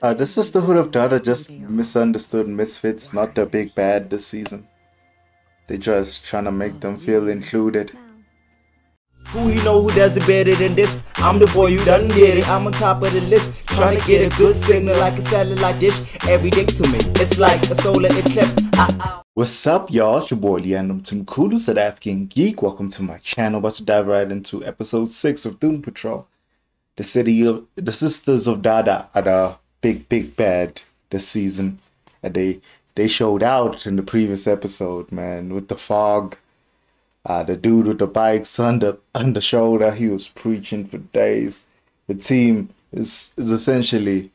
Uh, the Sisterhood of Dada just misunderstood Misfits, not the big bad this season. They just trying to make them feel included. Who you know who does it better than this? I'm the boy you done get it. I'm on top of the list, trying to get a good signal like a satellite dish every day to me. It's like a solar eclipse. I, I What's up, y'all? It's your boy Leandum Tunkudu, South African Geek. Welcome to my channel. About to dive right into episode six of Doom Patrol. The city of the Sisters of Dada are the big, big bad this season, and they they showed out in the previous episode, man, with the fog. Uh, the dude with the bikes on the on the shoulder, he was preaching for days. The team is is essentially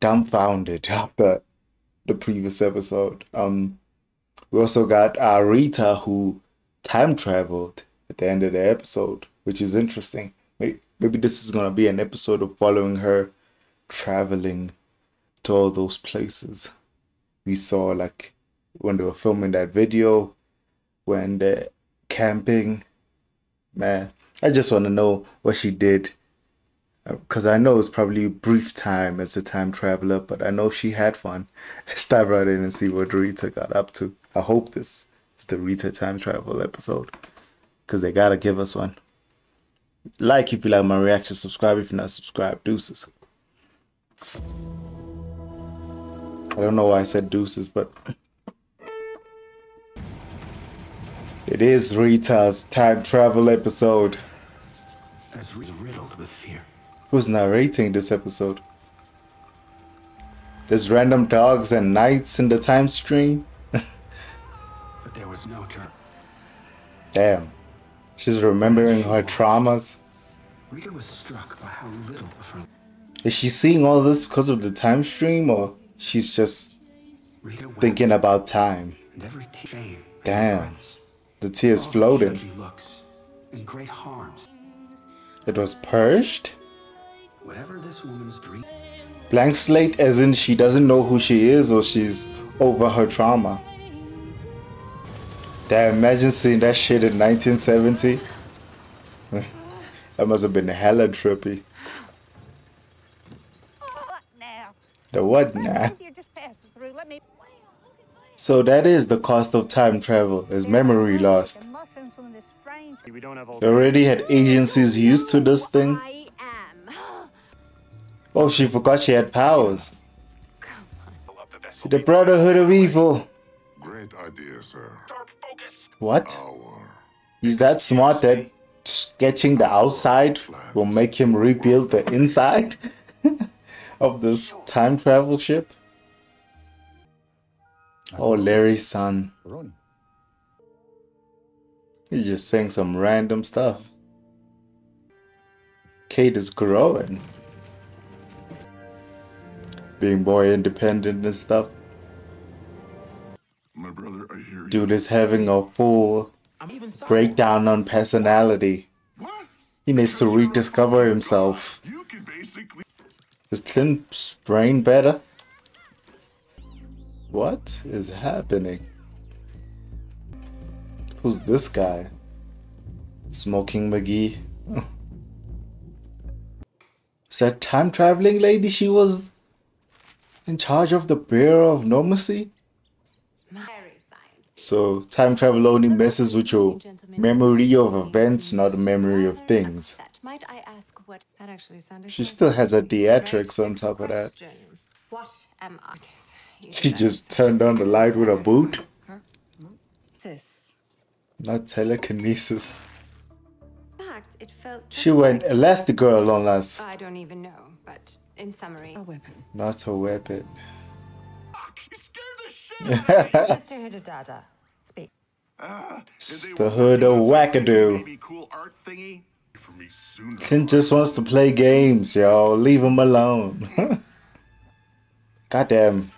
dumbfounded after the previous episode. Um, we also got uh, Rita who time traveled at the end of the episode, which is interesting. Maybe, maybe this is gonna be an episode of following her traveling to all those places we saw, like when they were filming that video, when they're camping. Man, I just want to know what she did uh, because I know it's probably a brief time as a time traveler, but I know she had fun. Let's dive right in and see what Rita got up to. I hope this is the Rita time travel episode because they gotta give us one. Like if you like my reaction, subscribe if you're not subscribed. Deuces. I don't know why I said deuces, but it is Rita's time travel episode. as riddled with fear. Who's narrating this episode? There's random dogs and knights in the time stream. But there was no turn. Damn. She's remembering her traumas. Rita was struck by how little of her Is she seeing all this because of the time stream or she's just thinking about time? and every t- shame, and Damn. The tears floating. judgy looks, and great harms. It was purged? Whatever this woman's dream, Blank slate as in she doesn't know who she is or she's over her trauma. Damn, imagine seeing that shit in 1970. that must have been hella trippy. What now? The what now? if you're just passing through, let me. So that is the cost of time travel, is memory lost. The mushrooms from this strange. We don't have all They already had agencies used to this thing. Oh, she forgot she had powers. The Brotherhood of Evil. Great idea, sir. What? He's that smart that sketching the outside will make him rebuild the inside of this time travel ship? Oh, Larry's son. He's just saying some random stuff. Kate is growing. Being more independent and stuff. my brother, I hear you. Dude is having a full breakdown on personality. What? He needs to rediscover himself. You can basically Is Clint's brain better? What is happening? Who's this guy? Smoking McGee. Is that time traveling lady she was in charge of the Bureau of Normalcy? Very. So time travel only messes with your memory of events, not the memory of things. Might I ask what that actually sounded? She still has a theatrics on top of that. What am I? You She just turned on the light with a boot. Sis. Not telekinesis. In fact, it felt. She just went like- Elastigirl on us. I don't even know, but in summary, a weapon. Not a weapon. you scared the shit. Sisterhood of Dada. Speak. It's the of wackadoo. Maybe cool art thingy me soon. Clint just wants to play games, y'all. Leave him alone. Goddamn.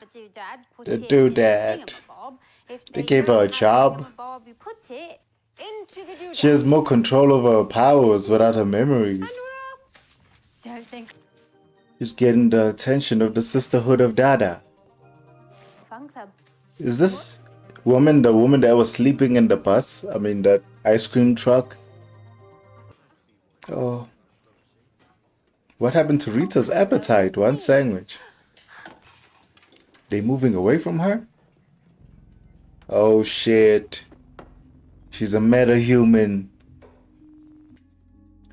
The doodad put The it in doodad. thingamabob. If They gave her a job. thingamabob, you put it into the. She has more control over her powers without her memories. Don't think She's getting the attention of the Sisterhood of Dada. fun club. Is this woman the woman that was sleeping in the bus? I mean, that ice cream truck? Oh. What happened to Rita's appetite? One sandwich. They moving away from her? Oh shit. She's a meta-human.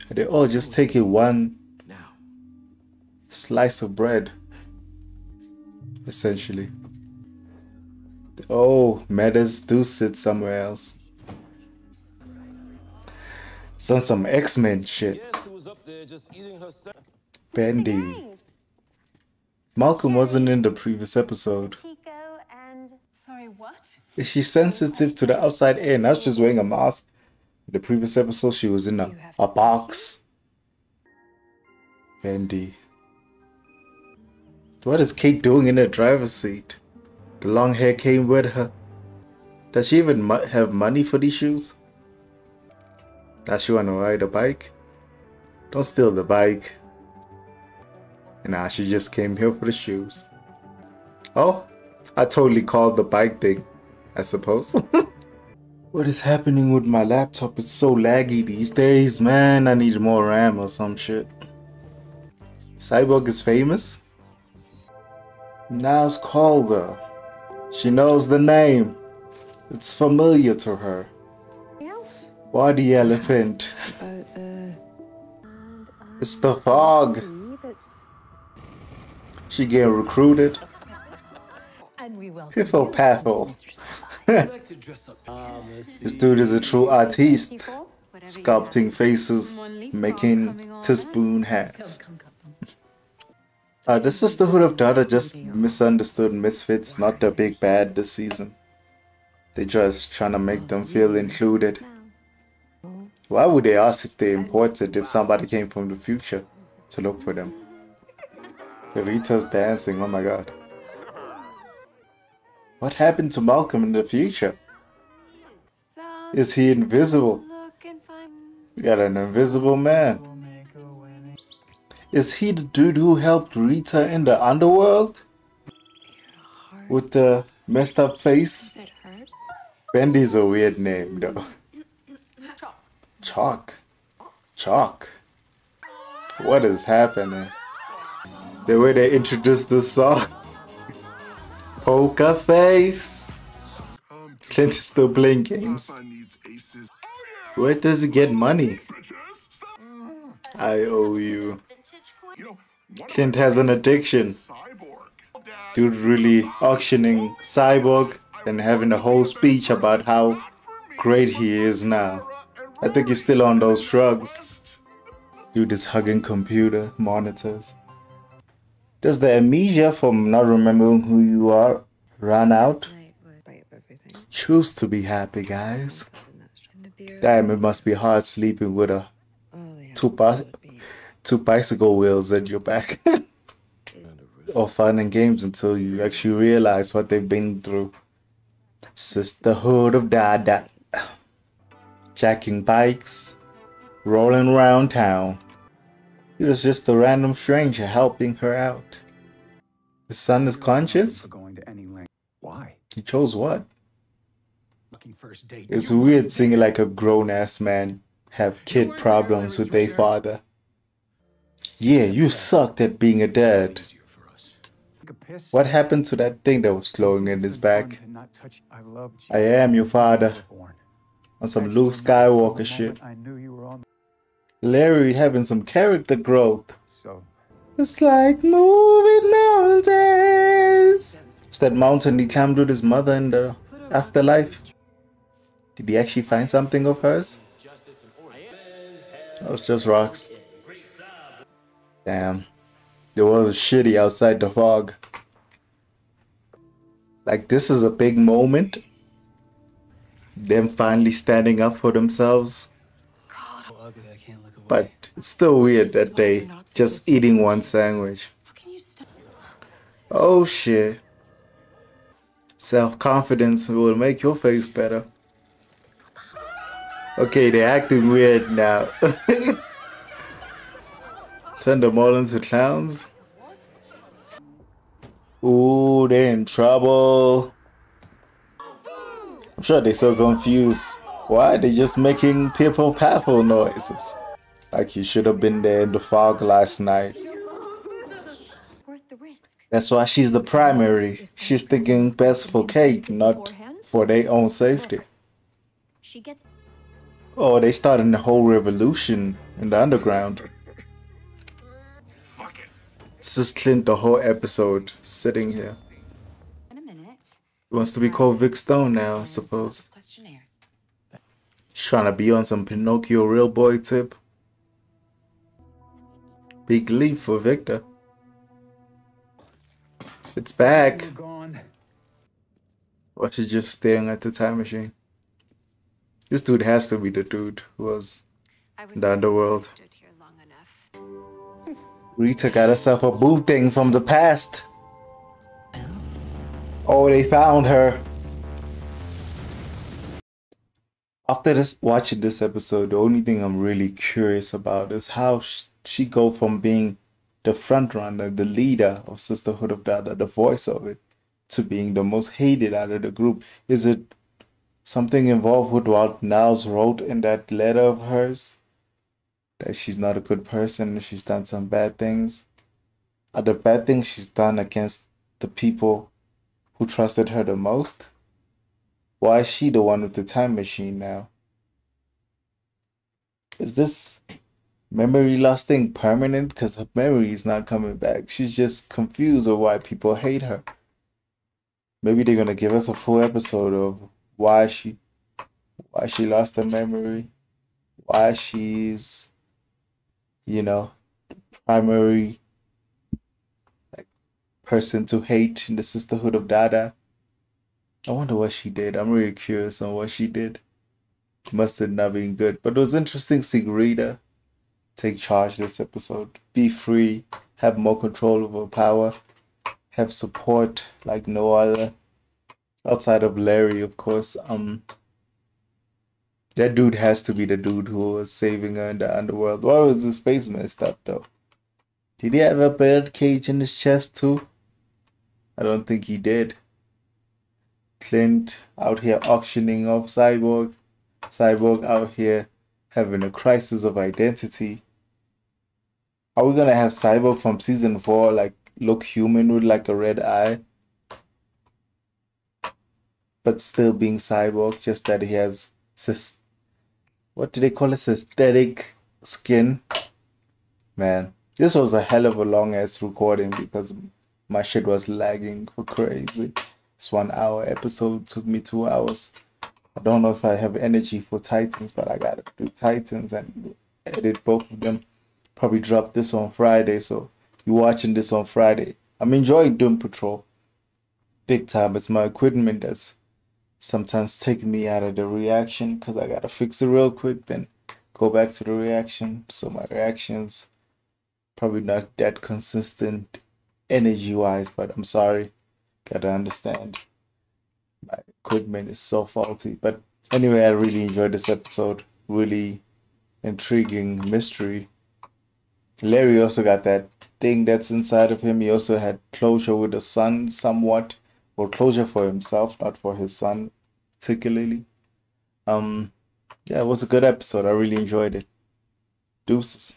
They all just take taking one Now, slice of bread. Essentially. Oh, metas do sit somewhere else. On some X-Men shit. Bendy. Malcolm wasn't in the previous episode. And Sorry, what? Is she sensitive to the outside air? Now she's wearing a mask. In the previous episode, she was in a, a box. Bendy. What is Kate doing in the driver's seat? The long hair came with her. Does she even have money for these shoes? Does she want to ride a bike? Don't steal the bike. And Nah, she just came here for the shoes. Oh, I totally called the bike thing, I suppose. what is happening with my laptop? It's so laggy these days, man. I need more RAM or some shit. Cyborg is famous? Niles Caulder. She knows the name. It's familiar to her. The elephant? It's the fog. She getting recruited. And we will. Piffle Paffle. this dude is a true artiste. Sculpting faces, making teaspoon hats. Uh, the Sisterhood of Dada just misunderstood Misfits, not the big bad this season. They just trying to make them feel included. Why would they ask if they imported if somebody came from the future to look for them? Rita's dancing, oh my god. What happened to Malcolm in the future? Is he invisible? We got an invisible man. Is he the dude who helped Rita in the underworld? With the messed up face? Bendy's a weird name though. Chalk. Chalk. What is happening? The way they introduced this song. Poker face. Clint is still playing games. Where does he get money? I owe. You Clint has an addiction. Dude really auctioning Cyborg and having a whole speech about how great he is now. I think he's still on those drugs. Dude is hugging computer monitors. Does the amnesia from not remembering who you are run out? Choose to be happy, guys. Damn, it must be hard sleeping with a two, bi- two bicycle wheels at your back. or fun and games until you actually realize what they've been through. Sisterhood of Dada. Jacking bikes, rolling around town. He was just a random stranger helping her out. His son is conscious? For going to any length. Why? He chose what? Looking first date. It's weird seeing like a grown ass man have kid problems with their father. Yeah, you sucked at being a dad. Easier for us. Take a piss. What happened to that thing that was glowing in his back? To not touch. I loved you. I am your father. On some Luke Skywalker shit. Larry having some character growth. So It's like moving mountains. It's that mountain he climbed with his mother in the afterlife. Did he actually find something of hers? Oh, it's just rocks. Damn. The was shitty outside the fog. Like, this is a big moment. Them finally standing up for themselves. But it's still weird that they just eating one sandwich. Oh shit. Self confidence will make your face better. Okay, they're acting weird now. Turn them all into clowns. Ooh, they're in trouble. I'm sure they're so confused. Why They're they just making people paffle noises? Like he should have been there in the fog last night. The. That's why she's the primary. She's thinking best for Kate, not for their own safety. Oh, they started a whole revolution in the underground. This is Clint the whole episode sitting here. In a minute. He wants to be called Vic Stone now, I suppose. He's trying to be on some Pinocchio real boy tip. Big leap for Victor. It's back. Or she's just staring at the time machine. This dude has to be the dude who was was in the underworld. stood here long enough. Rita got herself a boo thing from the past. Oh, they found her. After this, watching this episode, the only thing I'm really curious about is how she go from being the front runner, the leader of Sisterhood of Dada, the voice of it, to being the most hated out of the group. Is it something involved with what Niles wrote in that letter of hers? that she's not a good person, she's done some bad things. Are the bad things she's done against the people who trusted her the most? Why is she the one with the time machine now? Is this memory loss thing permanent? Because her memory is not coming back. She's just confused of why people hate her. Maybe they're gonna give us a full episode of why she why she lost her memory, why she's you know, primary person to hate in the Sisterhood of Dada. I wonder what she did. I'm really curious on what she did. Must have not been good. But it was interesting seeing Rita take charge this episode. Be free, have more control over power, have support like no other. Outside of Larry, of course. Um that dude has to be the dude who was saving her in the underworld. Why was his face messed up though? Did he have a bird cage in his chest too? I don't think he did. Clint out here auctioning off Cyborg. Cyborg out here having a crisis of identity. Are we gonna have Cyborg from season four like look human with like a red eye? But still being Cyborg, just that he has cis- what do they call it? Aesthetic skin. Man, this was a hell of a long ass recording because my shit was lagging for crazy. This one hour episode took me two hours. I don't know if I have energy for Titans, but I gotta do Titans and edit both of them. Probably drop this on Friday, so you're watching this on Friday. I'm enjoying Doom Patrol. Big time. It's my equipment that's sometimes taking me out of the reaction because I gotta fix it real quick, then go back to the reaction. So my reactions probably not that consistent energy wise, but I'm sorry. Gotta understand. My equipment is so faulty. But anyway, I really enjoyed this episode. Really intriguing mystery. Larry also got that thing that's inside of him. He also had closure with the son somewhat. Or closure for himself, not for his son particularly. Um yeah, it was a good episode. I really enjoyed it. Deuces.